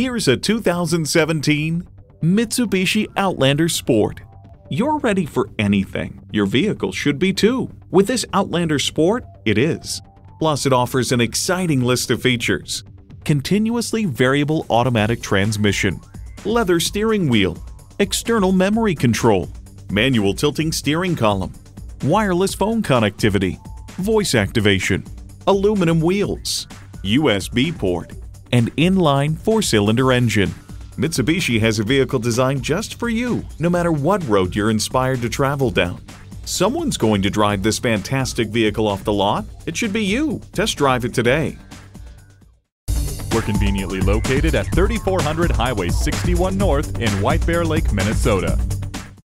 Here's a 2017 Mitsubishi Outlander Sport. You're ready for anything. Your vehicle should be too. With this Outlander Sport, it is. Plus, it offers an exciting list of features. Continuously variable automatic transmission, leather steering wheel, external memory control, manual tilting steering column, wireless phone connectivity, voice activation, aluminum wheels, USB port, and inline four-cylinder engine. Mitsubishi has a vehicle designed just for you, no matter what road you're inspired to travel down. Someone's going to drive this fantastic vehicle off the lot. It should be you. Test drive it today. We're conveniently located at 3400 Highway 61 North in White Bear Lake, Minnesota.